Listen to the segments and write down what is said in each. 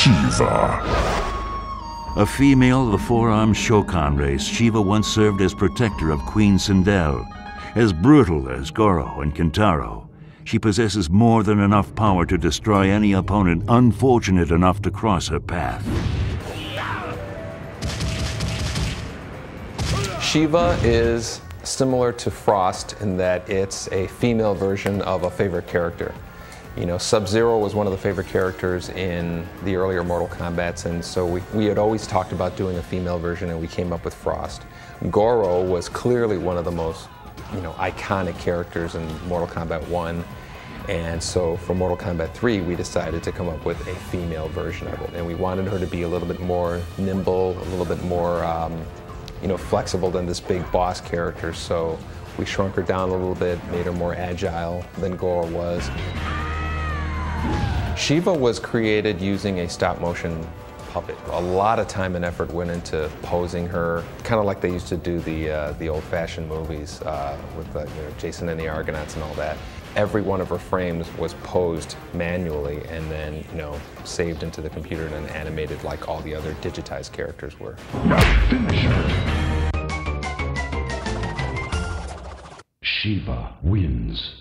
Sheeva. A female of the four-armed Shokan race, Sheeva once served as protector of Queen Sindel. As brutal as Goro and Kintaro, she possesses more than enough power to destroy any opponent unfortunate enough to cross her path. Sheeva is similar to Frost in that it's a female version of a favorite character. You know, Sub-Zero was one of the favorite characters in the earlier Mortal Kombats, and so we, we had always talked about doing a female version, and we came up with Frost. Goro was clearly one of the most, you know, iconic characters in Mortal Kombat 1, and so for Mortal Kombat 3, we decided to come up with a female version of it, and we wanted her to be a little bit more nimble, a little bit more, um, you know, flexible than this big boss character, so we shrunk her down a little bit, made her more agile than Goro was. Sheeva was created using a stop motion puppet. A lot of time and effort went into posing her, kind of like they used to do the uh, the old-fashioned movies uh, with the, you know, Jason and the Argonauts and all that. Every one of her frames was posed manually and then, you know, saved into the computer and then animated like all the other digitized characters were. Sheeva wins.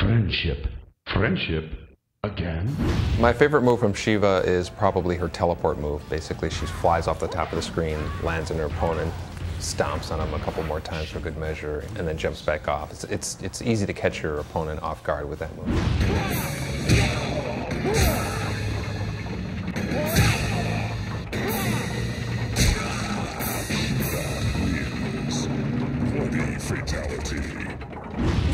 Friendship. Friendship Again? My favorite move from Sheeva is probably her teleport move. Basically, she flies off the top of the screen, lands on her opponent, stomps on him a couple more times for good measure, and then jumps back off. It's, it's, it's easy to catch your opponent off guard with that move. fatality.